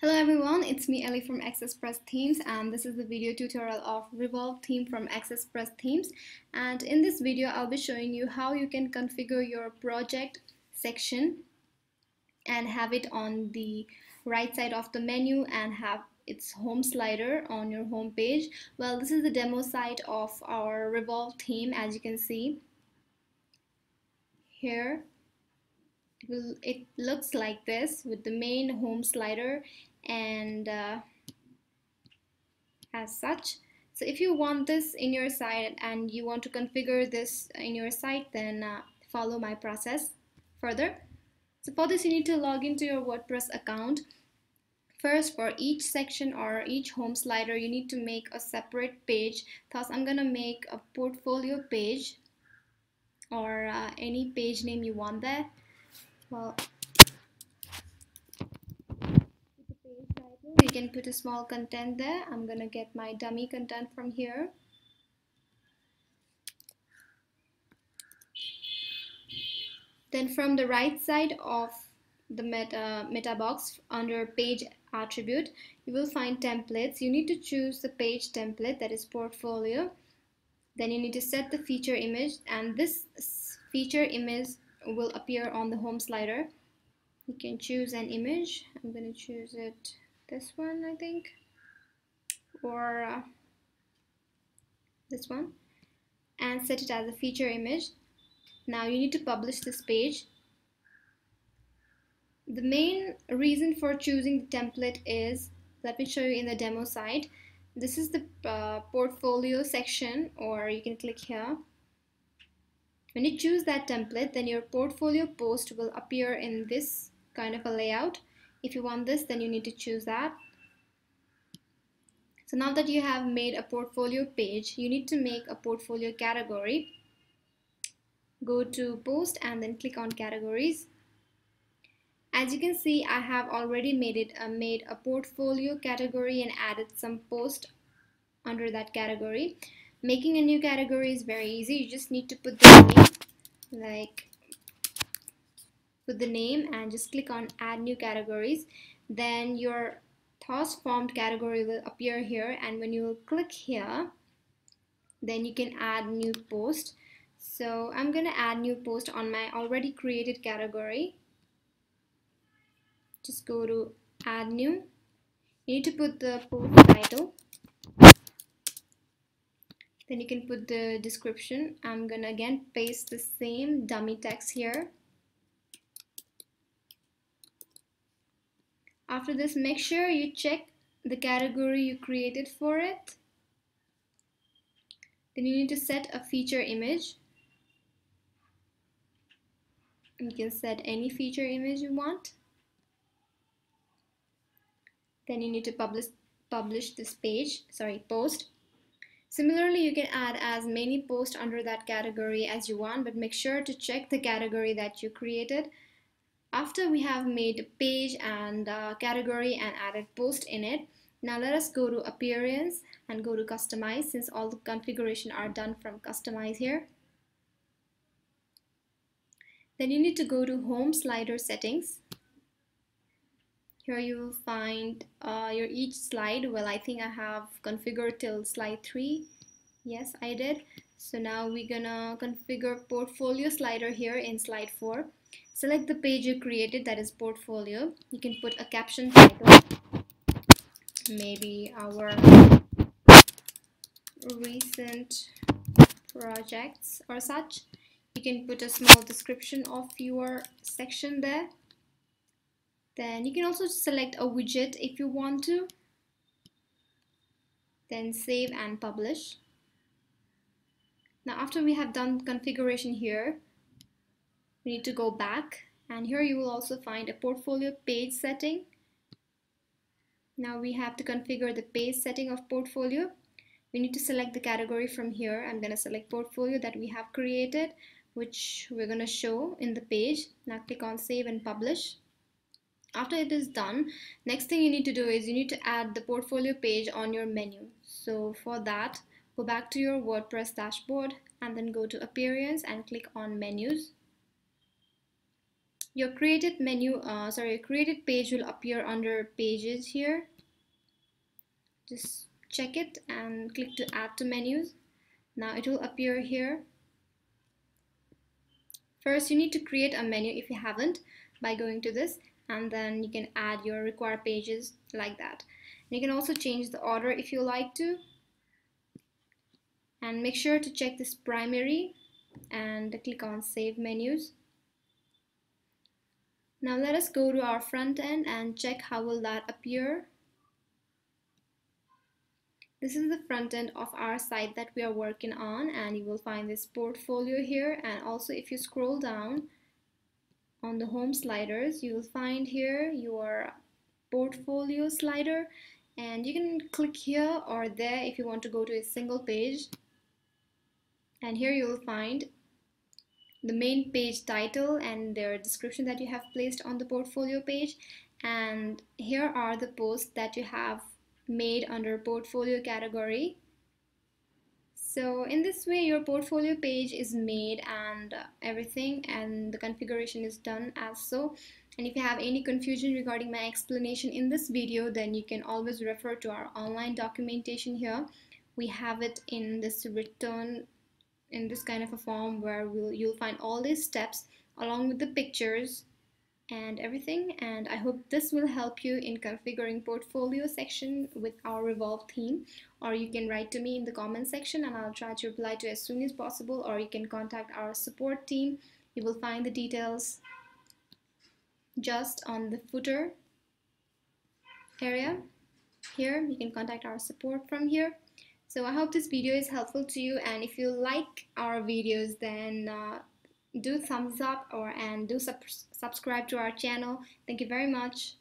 Hello everyone, it's me Ellie from Accesspress Themes and this is the video tutorial of Revolve theme from Accesspress Themes and in this video I'll be showing you how you can configure your project section and have it on the right side of the menu and have its home slider on your home page. Well this is the demo site of our Revolve theme as you can see here. It looks like this with the main home slider and uh, as such. So if you want this in your site and you want to configure this in your site then uh, follow my process further. So for this you need to log into your WordPress account. First for each section or each home slider you need to make a separate page. Thus I'm gonna make a portfolio page or uh, any page name you want there. Well we can put a small content there. I'm gonna get my dummy content from here. Then from the right side of the meta, uh, meta box under page attribute you will find templates. You need to choose the page template that is portfolio. Then you need to set the feature image and this feature image will appear on the home slider. You can choose an image. I'm going to choose it this one I think. Or uh, this one. And set it as a feature image. Now you need to publish this page. The main reason for choosing the template is let me show you in the demo site this is the uh, portfolio section or you can click here. When you choose that template then your portfolio post will appear in this kind of a layout if you want this then you need to choose that. So now that you have made a portfolio page you need to make a portfolio category. Go to post and then click on categories. As you can see I have already made it uh, made a portfolio category and added some post under that category. Making a new category is very easy. You just need to put the name like put the name and just click on add new categories. Then your thoughts formed category will appear here. And when you click here then you can add new post. So I'm gonna add new post on my already created category. Just go to add new. You need to put the post title. Then you can put the description. I'm gonna again paste the same dummy text here after this make sure you check the category you created for it. Then you need to set a feature image. You can set any feature image you want. Then you need to publish publish this page sorry post. Similarly you can add as many posts under that category as you want but make sure to check the category that you created after we have made a page and category and added post in it, now let us go to appearance and go to customize since all the configuration are done from customize here. Then you need to go to home slider settings. Here you will find uh, your each slide. Well, I think I have configured till slide 3. Yes, I did. So now we're gonna configure portfolio slider here in slide 4. Select the page you created that is portfolio. You can put a caption title, maybe our recent projects or such. You can put a small description of your section there. Then you can also select a widget if you want to. Then save and publish. Now after we have done configuration here, we need to go back and here you will also find a portfolio page setting. Now we have to configure the page setting of portfolio. We need to select the category from here. I'm going to select portfolio that we have created which we're going to show in the page. Now click on save and publish. After it is done, next thing you need to do is you need to add the portfolio page on your menu. So for that, go back to your WordPress dashboard and then go to appearance and click on menus your created menu uh, sorry your created page will appear under pages here. Just check it and click to add to menus. Now it will appear here. First you need to create a menu if you haven't by going to this and then you can add your required pages like that. And you can also change the order if you like to. And make sure to check this primary and click on save menus now let us go to our front end and check how will that appear. This is the front end of our site that we are working on and you will find this portfolio here. And also if you scroll down on the home sliders you will find here your portfolio slider. And you can click here or there if you want to go to a single page. And here you will find the main page title and their description that you have placed on the portfolio page. And here are the posts that you have made under portfolio category. So in this way your portfolio page is made and everything and the configuration is done as so and if you have any confusion regarding my explanation in this video then you can always refer to our online documentation here. We have it in this written in this kind of a form where we'll, you'll find all these steps along with the pictures and everything. And I hope this will help you in configuring portfolio section with our Revolve theme. Or you can write to me in the comment section and I'll try to reply to as soon as possible. Or you can contact our support team. You will find the details just on the footer area here. You can contact our support from here so I hope this video is helpful to you and if you like our videos then uh, do thumbs up or and do sub subscribe to our channel. Thank you very much